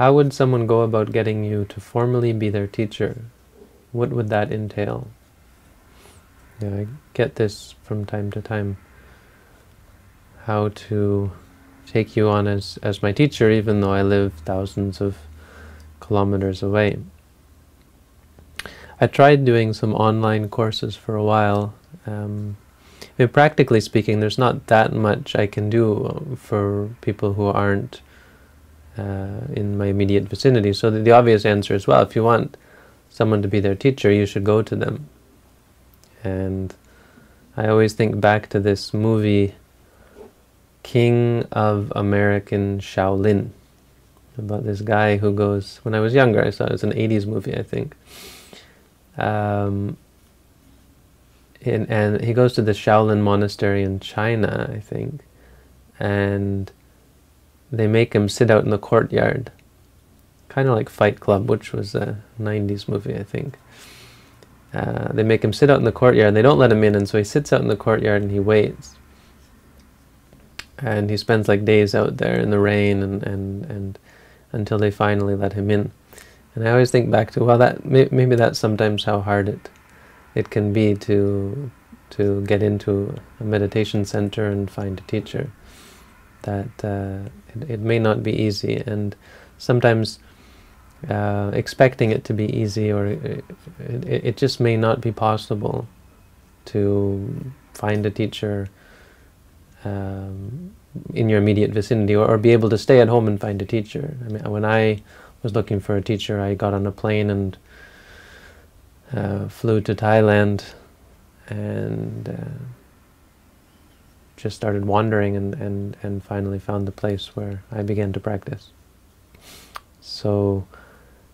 how would someone go about getting you to formally be their teacher? What would that entail? Yeah, I get this from time to time. How to take you on as, as my teacher, even though I live thousands of kilometers away. I tried doing some online courses for a while. Um, I mean, practically speaking, there's not that much I can do for people who aren't uh, in my immediate vicinity. So the, the obvious answer is, well, if you want someone to be their teacher, you should go to them. And I always think back to this movie, King of American Shaolin, about this guy who goes, when I was younger, I saw it was an 80s movie, I think. Um, and, and he goes to the Shaolin monastery in China, I think, and they make him sit out in the courtyard, kind of like Fight Club, which was a 90s movie, I think. Uh, they make him sit out in the courtyard. and They don't let him in, and so he sits out in the courtyard and he waits. And he spends like days out there in the rain and, and, and until they finally let him in. And I always think back to, well, that maybe that's sometimes how hard it it can be to to get into a meditation center and find a teacher. That uh, it, it may not be easy, and sometimes uh, expecting it to be easy, or it, it, it, just may not be possible to find a teacher um, in your immediate vicinity, or, or, be able to stay at home and find a teacher. I mean, when I was looking for a teacher, I got on a plane and uh, flew to Thailand and uh, just started wandering and, and, and finally found the place where I began to practice. So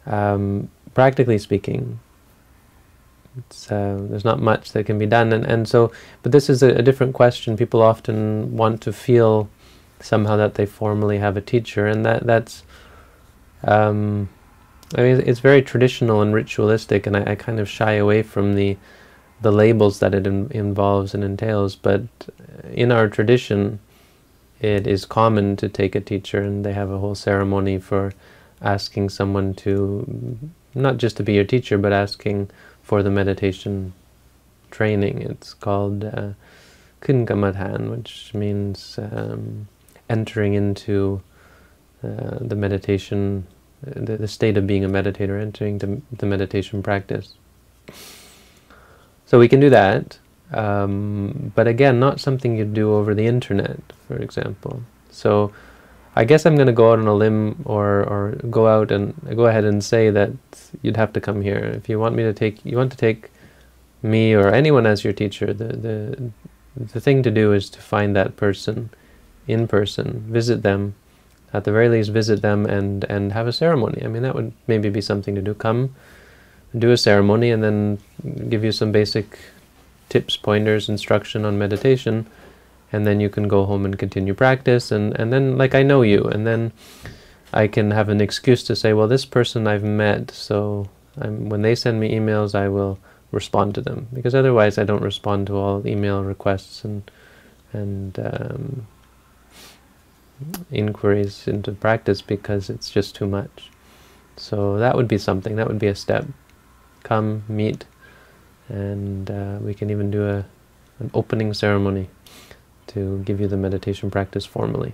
um, practically speaking, uh, there's not much that can be done. And, and so, but this is a, a, different question. People often want to feel somehow that they formally have a teacher, and that that's, um, I mean, it's very traditional and ritualistic, and I, I kind of shy away from the the labels that it in, involves and entails. But in our tradition, it is common to take a teacher, and they have a whole ceremony for asking someone to, not just to be your teacher, but asking for the meditation training. It's called uh, which means um, entering into uh, the meditation, the, the, state of being a meditator, entering the, the meditation practice. So we can do that, um, but again, not something you do over the internet, for example. So I guess I'm going to go out on a limb or, or go out and go ahead and say that you'd have to come here. If you want me to take, you want to take me or anyone as your teacher, the, the, the thing to do is to find that person in person, visit them, at the very least visit them and, and have a ceremony. I mean, that would maybe be something to do. Come, do a ceremony and then give you some basic tips, pointers, instruction on meditation, and then you can go home and continue practice, and, and then, like, I know you, and then I can have an excuse to say, well, this person I've met, so I'm, when they send me emails, I will respond to them, because otherwise I don't respond to all email requests and, and um, inquiries into practice because it's just too much. So that would be something, that would be a step. Come, meet, and uh, we can even do a, an opening ceremony to give you the meditation practice formally.